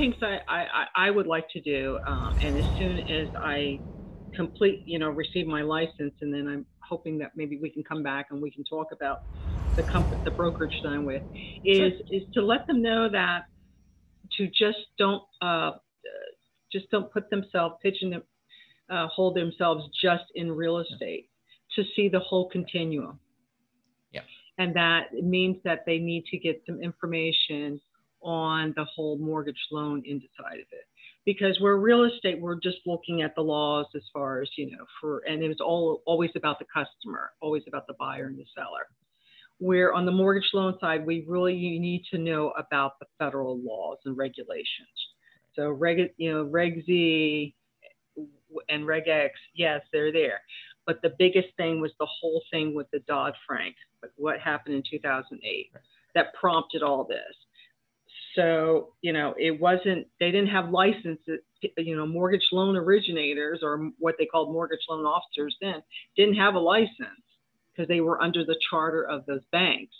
things I, I, I would like to do, um, and as soon as I complete, you know, receive my license, and then I'm hoping that maybe we can come back and we can talk about the company, the brokerage that I'm with, is sure. is to let them know that to just don't uh, just don't put themselves pitching them, uh, hold themselves just in real estate, to see the whole continuum. Yeah. And that means that they need to get some information on the whole mortgage loan inside of it. Because we're real estate we're just looking at the laws as far as you know for and it was all always about the customer always about the buyer and the seller. Where on the mortgage loan side we really need to know about the federal laws and regulations. So reg you know reg z and reg x yes they're there. But the biggest thing was the whole thing with the dodd-frank what happened in 2008 that prompted all this so, you know, it wasn't, they didn't have licenses, you know, mortgage loan originators or what they called mortgage loan officers then didn't have a license because they were under the charter of those banks.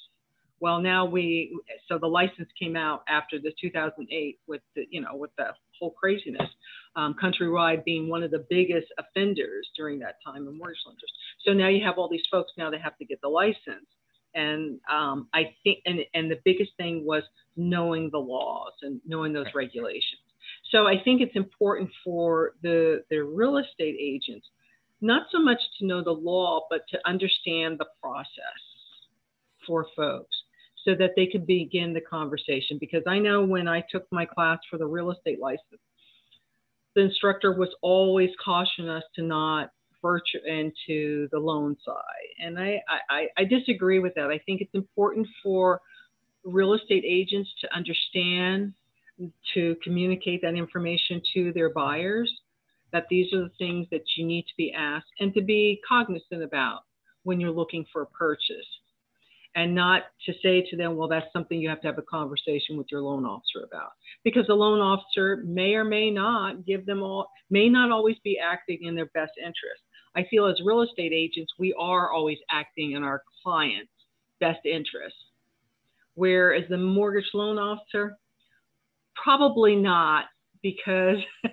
Well, now we, so the license came out after the 2008 with the, you know, with the whole craziness, um, Countrywide being one of the biggest offenders during that time of mortgage lenders. So now you have all these folks now they have to get the license. And um, I think, and, and the biggest thing was knowing the laws and knowing those regulations. So I think it's important for the, the real estate agents, not so much to know the law, but to understand the process for folks so that they could begin the conversation. Because I know when I took my class for the real estate license, the instructor was always cautioning us to not virtue into the loan side. And I, I, I disagree with that. I think it's important for real estate agents to understand, to communicate that information to their buyers, that these are the things that you need to be asked and to be cognizant about when you're looking for a purchase. And not to say to them, well, that's something you have to have a conversation with your loan officer about. Because the loan officer may or may not give them all, may not always be acting in their best interest. I feel as real estate agents, we are always acting in our client's best interest. Whereas the mortgage loan officer, probably not because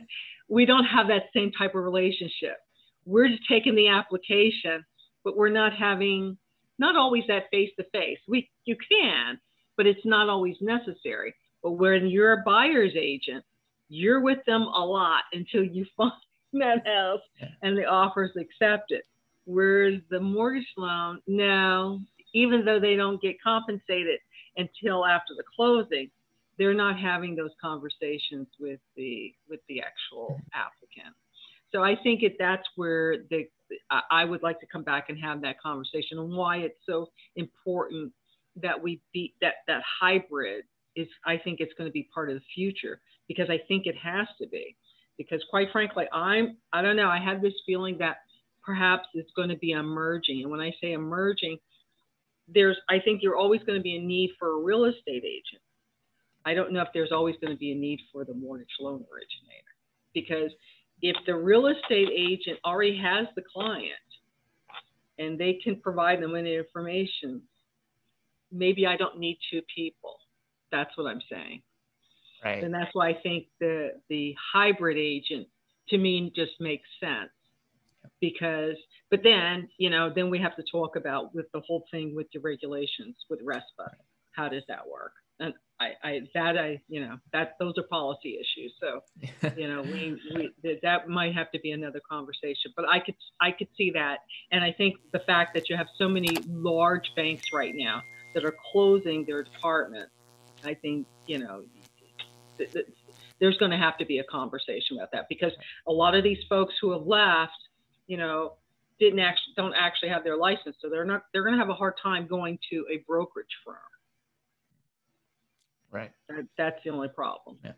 we don't have that same type of relationship. We're just taking the application, but we're not having, not always that face to face. We, you can, but it's not always necessary. But when you're a buyer's agent, you're with them a lot until you find that house and the offer's accepted. Whereas the mortgage loan, no, even though they don't get compensated until after the closing, they're not having those conversations with the with the actual applicant. So I think it, that's where the I would like to come back and have that conversation and why it's so important that we be that that hybrid is I think it's going to be part of the future because I think it has to be because quite frankly, I'm, I don't know, I have this feeling that perhaps it's going to be emerging. And when I say emerging, there's, I think you're always going to be a need for a real estate agent. I don't know if there's always going to be a need for the mortgage loan originator because if the real estate agent already has the client and they can provide them with information, maybe I don't need two people. That's what I'm saying. Right. And that's why I think the the hybrid agent to me just makes sense. Because but then you know then we have to talk about with the whole thing with the regulations with RESPA. How does that work? And I, I that I you know that those are policy issues. So you know we, we that might have to be another conversation but I could I could see that. And I think the fact that you have so many large banks right now that are closing their departments I think you know there's going to have to be a conversation about that because a lot of these folks who have left, you know, didn't actually don't actually have their license, so they're not they're going to have a hard time going to a brokerage firm. Right. That, that's the only problem. Yeah.